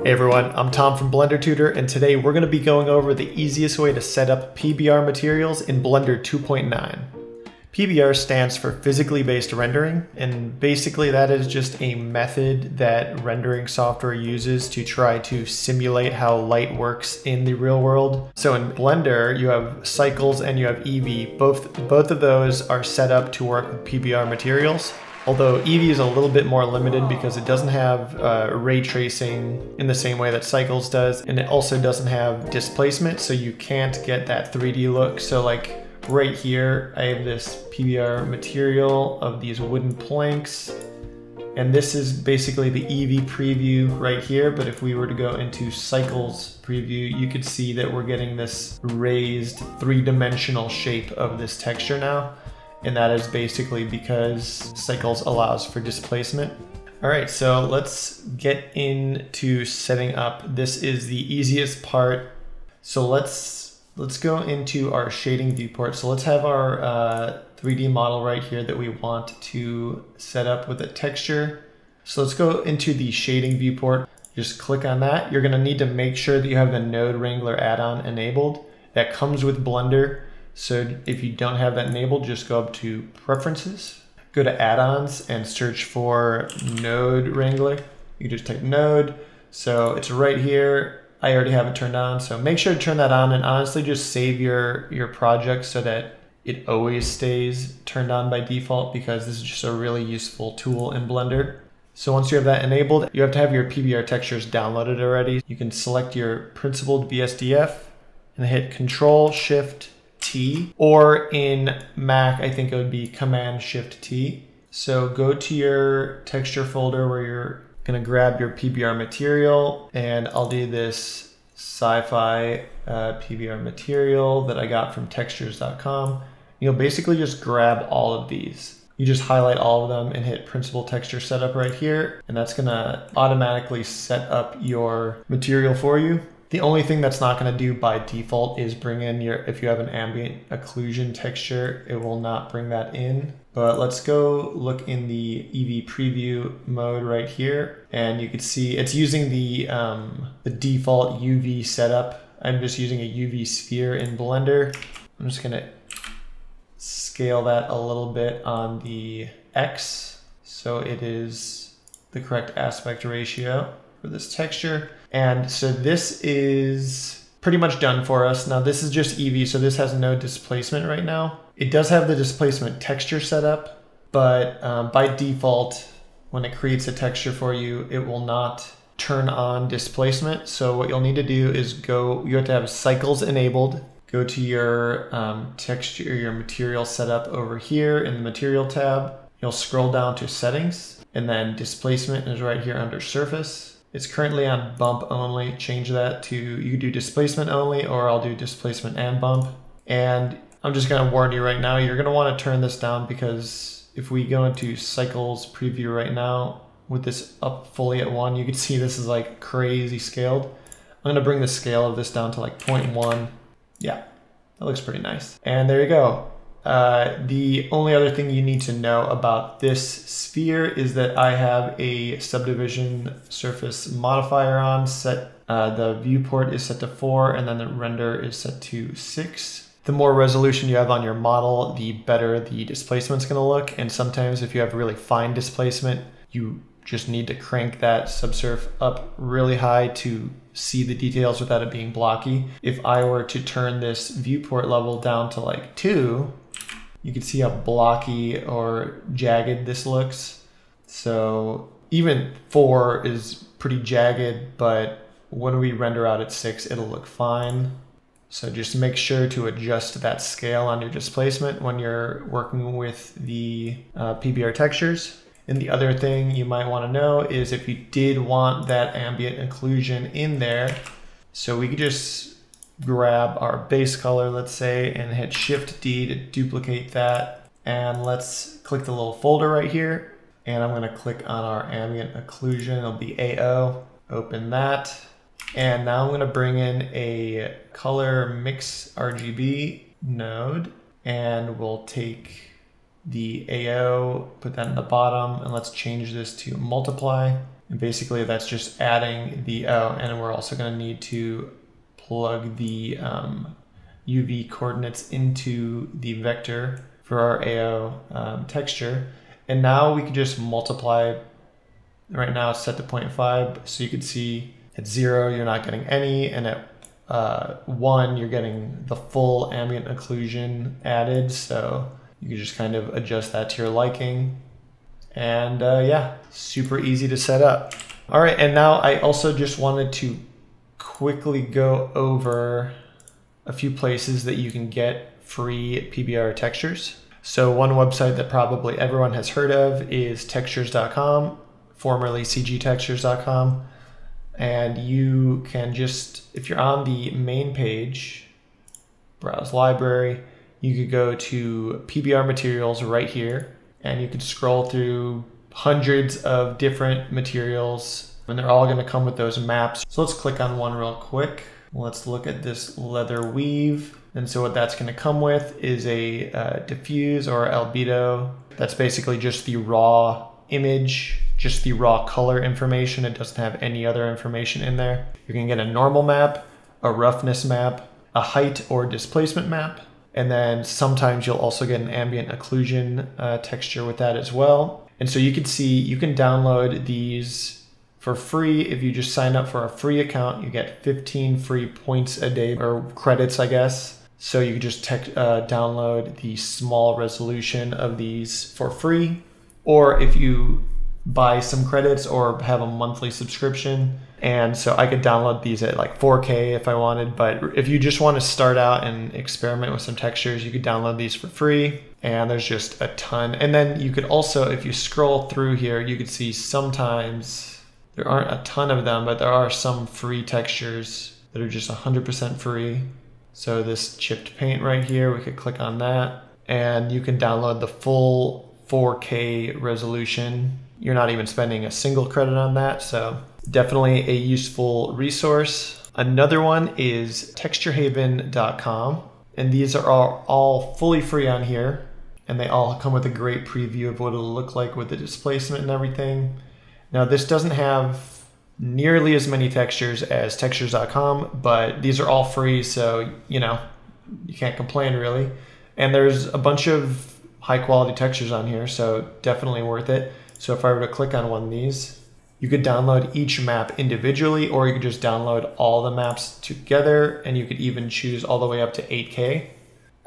Hey everyone, I'm Tom from Blender Tutor, and today we're going to be going over the easiest way to set up PBR materials in Blender 2.9. PBR stands for physically based rendering, and basically that is just a method that rendering software uses to try to simulate how light works in the real world. So in Blender, you have cycles and you have Eevee. Both, both of those are set up to work with PBR materials. Although Eevee is a little bit more limited because it doesn't have uh, ray tracing in the same way that Cycles does, and it also doesn't have displacement, so you can't get that 3D look. So like right here, I have this PBR material of these wooden planks, and this is basically the Eevee preview right here, but if we were to go into Cycles preview, you could see that we're getting this raised three-dimensional shape of this texture now and that is basically because Cycles allows for displacement. All right, so let's get into setting up. This is the easiest part. So let's let's go into our shading viewport. So let's have our uh, 3D model right here that we want to set up with a texture. So let's go into the shading viewport. Just click on that. You're gonna need to make sure that you have the Node Wrangler add-on enabled. That comes with Blender. So if you don't have that enabled, just go up to Preferences, go to Add-ons and search for Node Wrangler. You just type Node. So it's right here. I already have it turned on. So make sure to turn that on and honestly just save your, your project so that it always stays turned on by default because this is just a really useful tool in Blender. So once you have that enabled, you have to have your PBR textures downloaded already. You can select your principled BSDF and hit Control Shift T, or in Mac, I think it would be Command Shift T. So go to your texture folder where you're gonna grab your PBR material, and I'll do this sci-fi uh, PBR material that I got from textures.com. You'll basically just grab all of these. You just highlight all of them and hit principled texture setup right here, and that's gonna automatically set up your material for you. The only thing that's not going to do by default is bring in your, if you have an ambient occlusion texture, it will not bring that in. But let's go look in the Eevee preview mode right here. And you can see it's using the, um, the default UV setup. I'm just using a UV sphere in Blender. I'm just going to scale that a little bit on the X. So it is the correct aspect ratio for this texture. And so this is pretty much done for us. Now this is just Eevee, so this has no displacement right now. It does have the displacement texture set up, but um, by default, when it creates a texture for you, it will not turn on displacement. So what you'll need to do is go, you have to have cycles enabled. Go to your um, texture, your material setup over here in the material tab. You'll scroll down to settings and then displacement is right here under surface. It's currently on bump only. Change that to, you do displacement only, or I'll do displacement and bump. And I'm just gonna warn you right now, you're gonna wanna turn this down because if we go into cycles preview right now, with this up fully at one, you can see this is like crazy scaled. I'm gonna bring the scale of this down to like 0.1. Yeah, that looks pretty nice. And there you go. Uh, the only other thing you need to know about this sphere is that I have a subdivision surface modifier on set. Uh, the viewport is set to four and then the render is set to six. The more resolution you have on your model, the better the displacement's gonna look. And sometimes if you have really fine displacement, you just need to crank that subsurf up really high to see the details without it being blocky. If I were to turn this viewport level down to like two, you can see how blocky or jagged this looks. So even four is pretty jagged, but when we render out at six, it'll look fine. So just make sure to adjust that scale on your displacement when you're working with the uh, PBR textures. And the other thing you might want to know is if you did want that ambient occlusion in there, so we could just grab our base color, let's say, and hit Shift D to duplicate that. And let's click the little folder right here. And I'm gonna click on our ambient occlusion, it'll be AO, open that. And now I'm gonna bring in a color mix RGB node and we'll take the AO, put that in the bottom, and let's change this to multiply. And basically that's just adding the O, and we're also gonna need to plug the um, UV coordinates into the vector for our AO um, texture. And now we can just multiply, right now set to 0.5, so you can see at zero, you're not getting any, and at uh, one, you're getting the full ambient occlusion added. So you can just kind of adjust that to your liking. And uh, yeah, super easy to set up. All right, and now I also just wanted to quickly go over a few places that you can get free PBR textures. So one website that probably everyone has heard of is textures.com, formerly cgtextures.com. And you can just, if you're on the main page, browse library, you could go to PBR materials right here and you could scroll through hundreds of different materials and they're all going to come with those maps. So let's click on one real quick. Let's look at this leather weave. And so what that's going to come with is a uh, diffuse or albedo. That's basically just the raw image, just the raw color information. It doesn't have any other information in there. Going to get a normal map, a roughness map, a height or displacement map, and then sometimes you'll also get an ambient occlusion uh, texture with that as well. And so you can see, you can download these for free. If you just sign up for a free account, you get 15 free points a day or credits, I guess. So you just tech, uh, download the small resolution of these for free. Or if you buy some credits or have a monthly subscription, and so I could download these at like 4K if I wanted. But if you just want to start out and experiment with some textures, you could download these for free. And there's just a ton. And then you could also, if you scroll through here, you could see sometimes there aren't a ton of them, but there are some free textures that are just 100% free. So this chipped paint right here, we could click on that. And you can download the full 4K resolution. You're not even spending a single credit on that. So definitely a useful resource. Another one is texturehaven.com, and these are all, fully free on here, and they all come with a great preview of what it'll look like with the displacement and everything. Now, this doesn't have nearly as many textures as textures.com, but these are all free, so you know, you can't complain really. And there's a bunch of high quality textures on here, so definitely worth it. So if I were to click on one of these, you could download each map individually, or you could just download all the maps together, and you could even choose all the way up to 8K.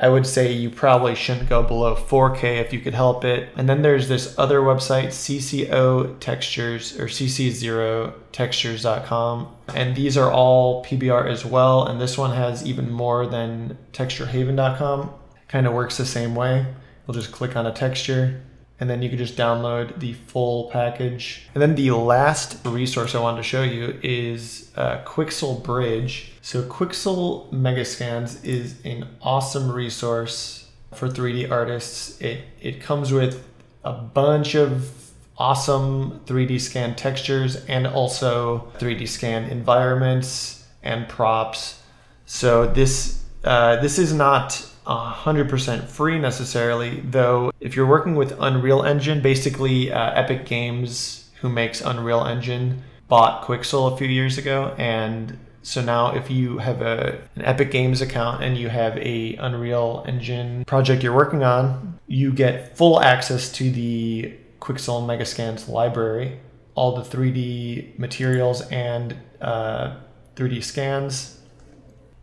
I would say you probably shouldn't go below 4K if you could help it. And then there's this other website, CCO Textures or CC0Textures.com. And these are all PBR as well. And this one has even more than TextureHaven.com. Kind of works the same way. You'll just click on a texture and then you can just download the full package. And then the last resource I wanted to show you is uh, Quixel Bridge. So Quixel Megascans is an awesome resource for 3D artists. It, it comes with a bunch of awesome 3D scan textures and also 3D scan environments and props. So this uh, this is not 100% free necessarily, though if you're working with Unreal Engine, basically uh, Epic Games, who makes Unreal Engine, bought Quixel a few years ago, and so now if you have a, an Epic Games account and you have a Unreal Engine project you're working on, you get full access to the Quixel Megascans library, all the 3D materials and uh, 3D scans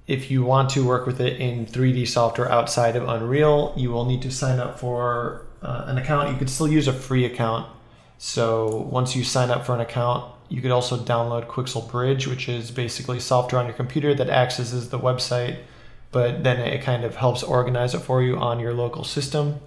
if you want to work with it in 3D software outside of Unreal, you will need to sign up for uh, an account. You could still use a free account. So once you sign up for an account, you could also download Quixel Bridge, which is basically software on your computer that accesses the website, but then it kind of helps organize it for you on your local system.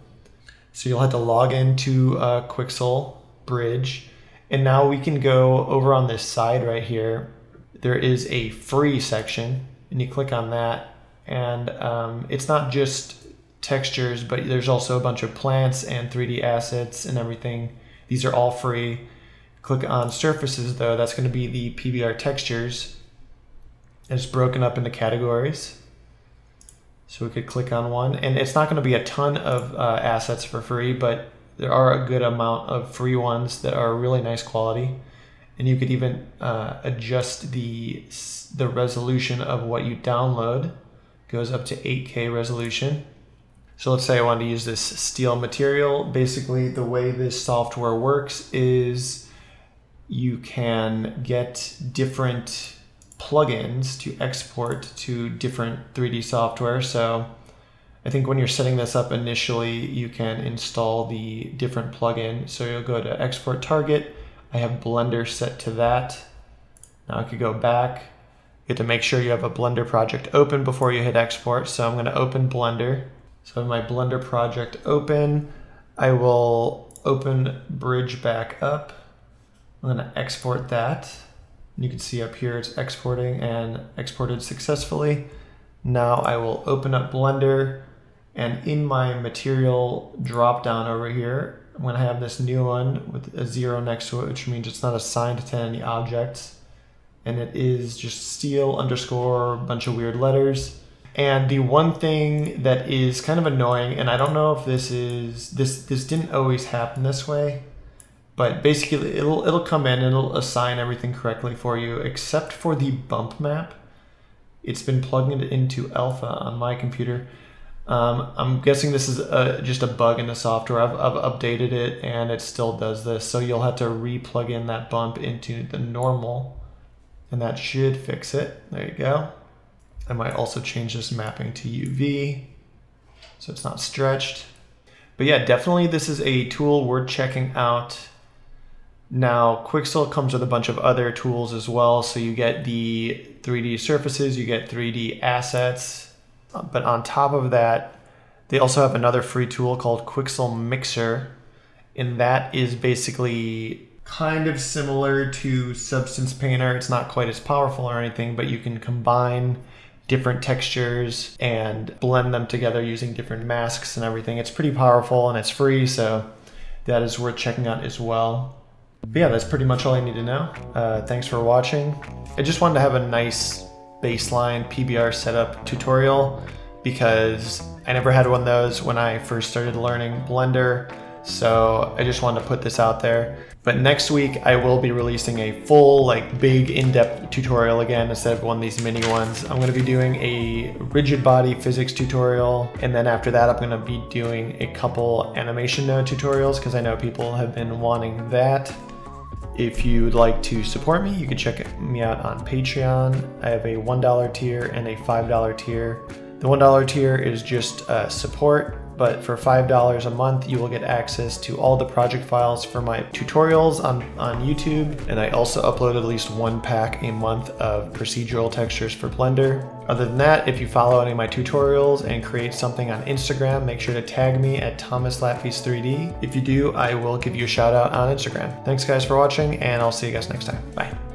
So you'll have to log into uh, Quixel Bridge. And now we can go over on this side right here. There is a free section and you click on that and um, it's not just textures but there's also a bunch of plants and 3d assets and everything. These are all free. Click on surfaces though. That's going to be the pbr textures. And it's broken up into categories. So we could click on one and it's not gonna be a ton of uh, assets for free, but there are a good amount of free ones that are really nice quality. And you could even uh, adjust the, the resolution of what you download. Goes up to 8K resolution. So let's say I wanted to use this steel material. Basically the way this software works is you can get different plugins to export to different 3D software. So I think when you're setting this up initially, you can install the different plugin. So you'll go to export target. I have Blender set to that. Now I could go back. You have to make sure you have a Blender project open before you hit export. So I'm gonna open Blender. So my Blender project open. I will open Bridge back up. I'm gonna export that. You can see up here it's exporting and exported successfully. Now I will open up Blender and in my material drop down over here, I'm gonna have this new one with a zero next to it, which means it's not assigned to any objects. And it is just steel underscore bunch of weird letters. And the one thing that is kind of annoying, and I don't know if this is this this didn't always happen this way, but basically it'll it'll come in and it'll assign everything correctly for you except for the bump map. It's been plugging it into alpha on my computer. Um, I'm guessing this is a, just a bug in the software. I've, I've updated it and it still does this. So you'll have to re-plug in that bump into the normal and that should fix it. There you go. I might also change this mapping to UV so it's not stretched. But yeah, definitely this is a tool worth checking out. Now, Quixel comes with a bunch of other tools as well. So you get the 3D surfaces, you get 3D assets. But on top of that, they also have another free tool called Quixel Mixer. And that is basically kind of similar to Substance Painter. It's not quite as powerful or anything, but you can combine different textures and blend them together using different masks and everything. It's pretty powerful and it's free, so that is worth checking out as well. But yeah, that's pretty much all I need to know. Uh, thanks for watching. I just wanted to have a nice baseline PBR setup tutorial because I never had one of those when I first started learning Blender. So I just wanted to put this out there. But next week I will be releasing a full, like big in-depth tutorial again instead of one of these mini ones. I'm gonna be doing a rigid body physics tutorial. And then after that, I'm gonna be doing a couple animation node tutorials because I know people have been wanting that. If you'd like to support me, you can check me out on Patreon. I have a $1 tier and a $5 tier. The $1 tier is just uh, support but for $5 a month, you will get access to all the project files for my tutorials on, on YouTube. And I also upload at least one pack a month of procedural textures for Blender. Other than that, if you follow any of my tutorials and create something on Instagram, make sure to tag me at Thomas Latvies 3D. If you do, I will give you a shout out on Instagram. Thanks guys for watching and I'll see you guys next time. Bye.